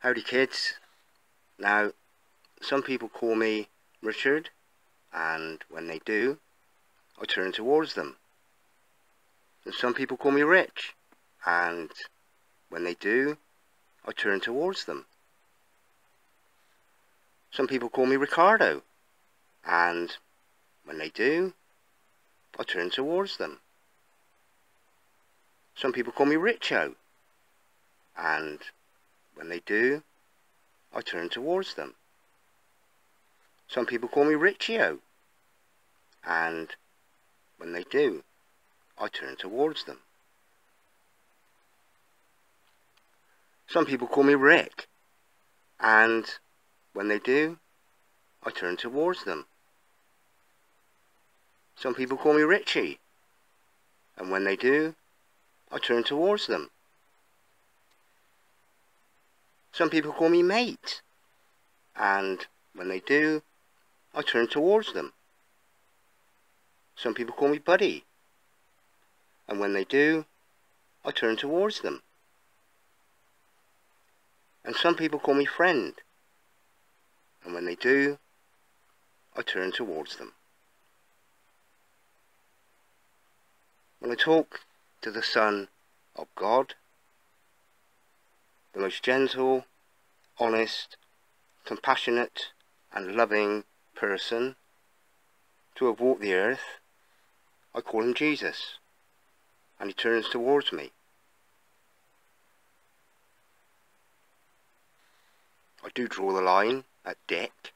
Howdy kids. Now, some people call me Richard, and when they do, I turn towards them. And some people call me Rich, and when they do, I turn towards them. Some people call me Ricardo, and when they do, I turn towards them. Some people call me Richo, and when they do, I turn towards them. Some people call me Riccio. and when they do, I turn towards them. Some people call me Rick, and when they do, I turn towards them. Some people call me Richie, and when they do, I turn towards them. Some people call me mate, and when they do, I turn towards them. Some people call me buddy, and when they do, I turn towards them. And some people call me friend, and when they do, I turn towards them. When I talk to the Son of God, the most gentle, honest, compassionate and loving person to have walked the earth, I call him Jesus, and he turns towards me. I do draw the line at debt,